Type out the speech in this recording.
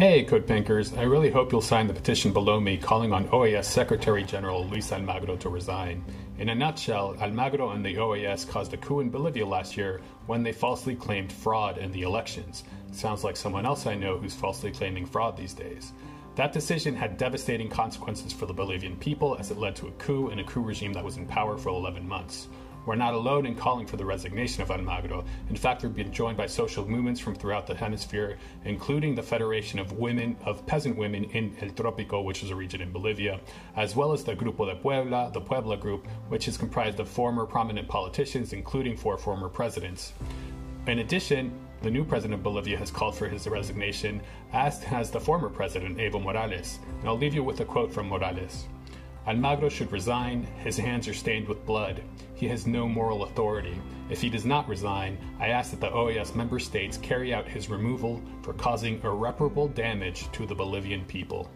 Hey, Code Pinkers, I really hope you'll sign the petition below me calling on OAS Secretary General Luis Almagro to resign. In a nutshell, Almagro and the OAS caused a coup in Bolivia last year when they falsely claimed fraud in the elections. Sounds like someone else I know who's falsely claiming fraud these days. That decision had devastating consequences for the Bolivian people as it led to a coup and a coup regime that was in power for 11 months. We're not alone in calling for the resignation of Almagro. In fact, we've been joined by social movements from throughout the hemisphere, including the Federation of Women of Peasant Women in El Trópico, which is a region in Bolivia, as well as the Grupo de Puebla, the Puebla Group, which is comprised of former prominent politicians, including four former presidents. In addition, the new president of Bolivia has called for his resignation, as has the former president, Evo Morales. And I'll leave you with a quote from Morales. Almagro should resign. His hands are stained with blood. He has no moral authority. If he does not resign, I ask that the OAS member states carry out his removal for causing irreparable damage to the Bolivian people.